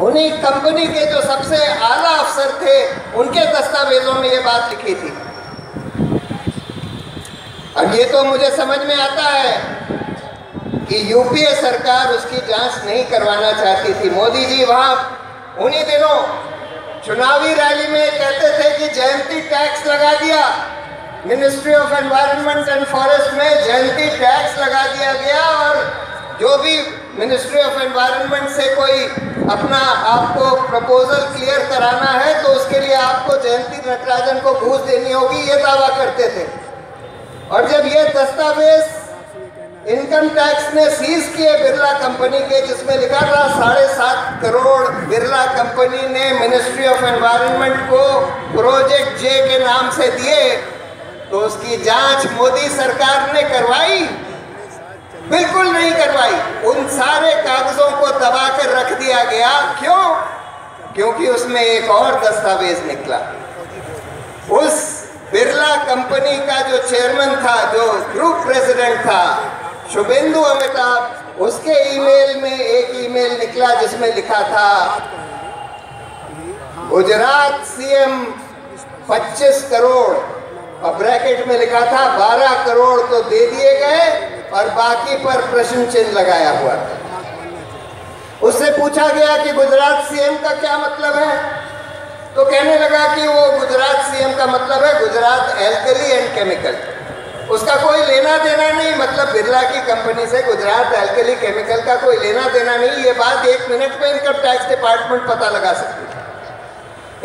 उन्हीं कंपनी के जो सबसे आला अफसर थे, उनके दस्तावेजों में ये बात लिखी थी। अब ये तो मुझे समझ में आता है कि यूपीए सरकार उसकी जाँच नहीं करवाना चाहती थी। मोदी जी वहाँ उन्हीं दिनों चुनावी रैली में कहते थे कि जयंती टैक्स लगा दिया। Ministry of environment and forest में जयंती टैक्स लगा दिया गया जो भी मिनिस्ट्री ऑफ़ एनवायरनमेंट से कोई अपना आपको प्रपोजल क्लियर कराना है तो उसके लिए आपको जयंती नटराजन को घूस देनी होगी, ये दावा करते थे। और जब ये दस्तावेज़ इनकम टैक्स ने सीज किए बिरला कंपनी के, जिसमें लिखा था साढ़े सात करोड़ बिरला कंपनी ने मिनिस्ट्री ऑफ़ एनवायरनमेंट को प्रोजेक्ट जे के नाम से दिए तो उसकी जाँच मोदी सरकार ने करवाई। बिल्कुल नहीं करवाई। उन सारे कागजों को दबा कर रख दिया गया। क्यों? क्योंकि उसमें एक और दस्तावेज़ निकला। उस बिरला कंपनी का जो चेयरमैन था, जो ग्रुप प्रेसिडेंट था, शुभेंदु अमिताभ, उसके ईमेल में एक ईमेल निकला जिसमें लिखा था, गुजरात सीएम 25 करोड़, और ब्रैकेट में लिखा था 12 करोड़ तो दे दिए गए और बाकी पर प्रश्न चिन्ह लगाया हुआ था। उससे पूछा गया कि गुजरात सीएम का क्या मतलब है? तो कहने लगा कि वो गुजरात सीएम का मतलब है गुजरात एल्कली एंड केमिकल उसका कोई लेना देना नहीं मतलब बिरला की कंपनी से गुजरात एल्कली केमिकल का कोई लेना देना नहीं, ये बात एक मिनट में इनकम टैक्स डिपार्टमेंट पता लगा सकती।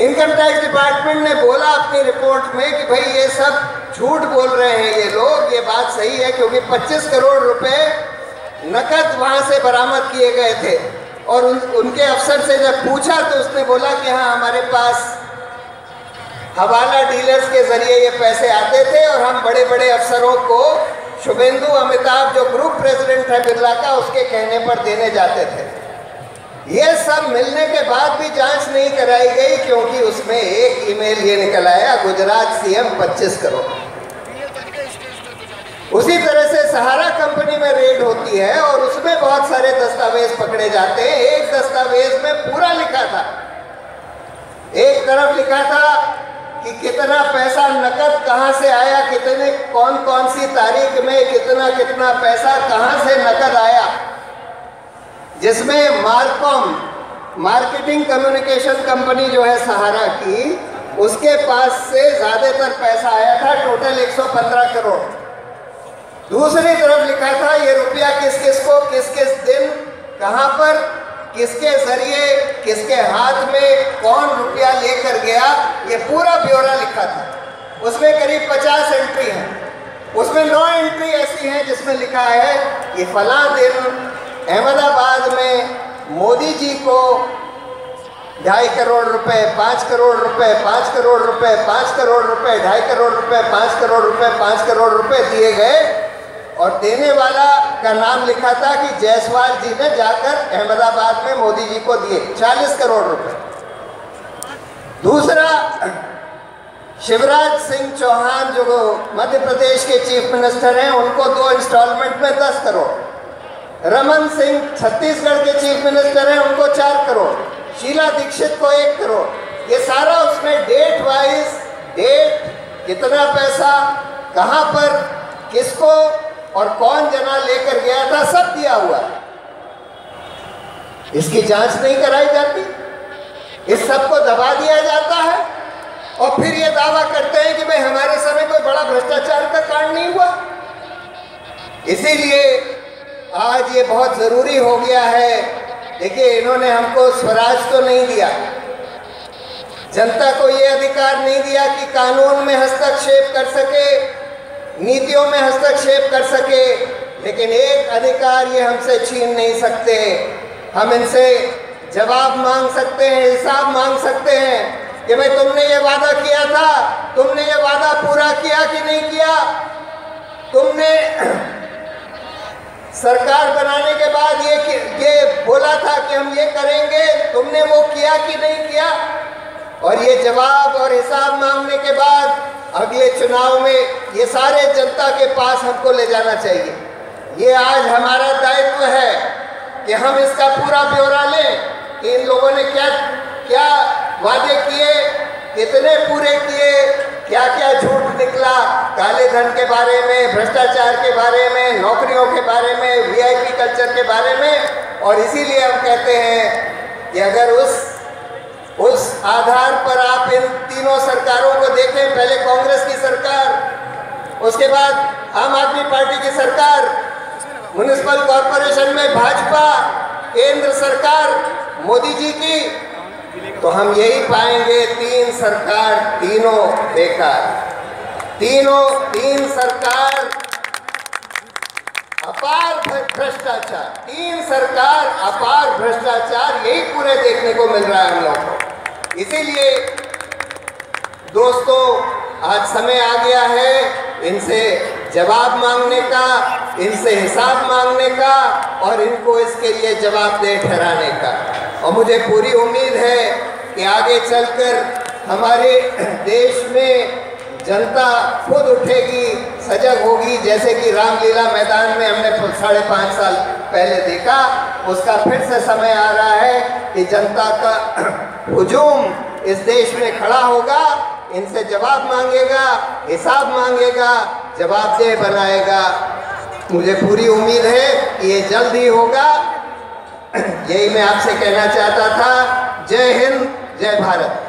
इनकम टैक्स डिपार्टमेंट ने बोला अपनी रिपोर्ट में कि भाई ये सब झूठ बोल रहे हैं ये लोग ये बात सही है क्योंकि 25 करोड़ रुपए नकद वहाँ से बरामद किए गए थे। और उन, उनके अफसर से जब पूछा तो उसने बोला कि हाँ हमारे पास हवाला डीलर्स के ज़रिए ये पैसे आते थे और हम बड़े बड़े अफसरों को शुभेंदु अमिताभ जो ग्रुप प्रेसिडेंट है बिरला का उसके कहने पर देने जाते थे। ये सब मिलने के बाद भी जाँच कराई गई क्योंकि उसमें एक ईमेल ये निकल आया गुजरात सीएम 25 करोड़ उसी तरह से सहारा कंपनी में रेड होती है और उसमें बहुत सारे दस्तावेज़ पकड़े जाते हैं। एक दस्तावेज़ में पूरा लिखा था। एक तरफ़ लिखा था कि कितना पैसा नकद कहाँ से आया, कितने कौन कौन सी तारीख में कितना कितना पैसा कहाँ से नकद आया। जिसमें मार्कॉम मार्केटिंग कम्युनिकेशन कंपनी जो है सहारा की, उसके पास से ज़्यादातर पैसा आया था, टोटल 115 करोड़। दूसरी तरफ़ लिखा था, ये रुपया किस किस को, किस किस दिन, कहाँ पर, किसके ज़रिए, किसके हाथ में, कौन रुपया लेकर गया? ये पूरा ब्यौरा लिखा था। उसमें करीब 50 एंट्री है। उसमें नौ एंट्री ऐसी हैं जिसमें लिखा है कि फला दिन अहमदाबाद में मोदी जी को ढाई करोड़ रुपए, पाँच करोड़ रुपए, पाँच करोड़ रुपए, पाँच करोड़ रुपए ढाई करोड़ रुपए, पाँच करोड़ रुपए, पाँच करोड़ रुपए दिए गए और देने वाला का नाम लिखा था कि जायसवाल जी ने जाकर अहमदाबाद में मोदी जी को दिए 40 करोड़ रुपए। दूसरा, शिवराज सिंह चौहान जो मध्य प्रदेश के चीफ मिनिस्टर हैं, उनको दो इंस्टॉलमेंट में 10 करोड़। रमन सिंह छत्तीसगढ़ के चीफ मिनिस्टर हैं, उनको चार करोड़, शीला दीक्षित को एक करोड़। ये सारा उसमें डेट वाइज डेट कितना पैसा, कहाँ पर, किसको और कौन जना लेकर गया था, सब दिया हुआ है। इसकी जाँच नहीं कराई जाती। इस सबको दबा दिया जाता है। और फिर ये दावा करते हैं कि भाई हमारे समय कोई बड़ा भ्रष्टाचार का कांड नहीं हुआ। इसीलिए आज ये बहुत ज़रूरी हो गया है। देखिए, इन्होंने हमको स्वराज तो नहीं दिया। जनता को ये अधिकार नहीं दिया कि कानून में हस्तक्षेप कर सके, नीतियों में हस्तक्षेप कर सके, लेकिन एक अधिकार ये हमसे छीन नहीं सकते हम इनसे जवाब मांग सकते हैं, हिसाब मांग सकते हैं कि भाई, तुमने ये वादा किया था, तुमने ये वादा पूरा किया कि नहीं किया? तुमने सरकार बनाने के बाद ये ये बोला था कि हम ये करेंगे, तुमने वो किया कि नहीं किया? और ये जवाब और हिसाब मांगने के बाद अगले चुनाव में ये सारे जनता के पास हमको ले जाना चाहिए। ये आज हमारा दायित्व है कि हम इसका पूरा ब्यौरा लें कि इन लोगों ने क्या क्या वादे किए, कितने पूरे किए क्या क्या झूठ निकला? काले धन के बारे में, भ्रष्टाचार के बारे में, नौकरियों के बारे में वीआईपी कल्चर के बारे में? और इसीलिए हम कहते हैं कि अगर उस उस आधार पर आप इन तीनों सरकारों को देखें, पहले कांग्रेस की सरकार, उसके बाद आम आदमी पार्टी की सरकार म्यूनिसिपल कॉरपोरेशन में भाजपा, केंद्र सरकार, मोदी जी की तो हम यही पाएँगे तीन सरकार तीनों बेकार। तीनों, तीन सरकार अपार भ्रष्टाचार। तीन सरकार अपार भ्रष्टाचार, यही पूरे देखने को मिल रहा है हम लोग को। इसीलिए दोस्तों, आज समय आ गया है इनसे जवाब मांगने का, इनसे हिसाब मांगने का और इनको इसके लिए जवाब दे ठहराने का। और मुझे पूरी उम्मीद है कि आगे चलकर हमारे देश में जनता खुद उठेगी, सजग होगी, जैसे कि रामलीला मैदान में हमने साढ़े पाँच साल पहले देखा। उसका फिर से समय आ रहा है कि जनता का हजूम इस देश में खड़ा होगा, इनसे जवाब मांगेगा, हिसाब मांगेगा, जवाबदेह बनाएगा। मुझे पूरी उम्मीद है कि ये जल्द ही होगा। यही मैं आपसे कहना चाहता था जय हिंद जय भारत।